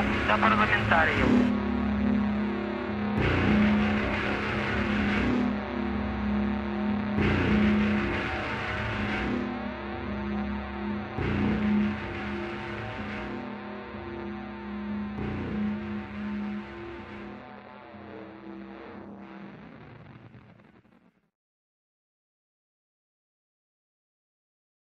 Tá, tá da parlamentar.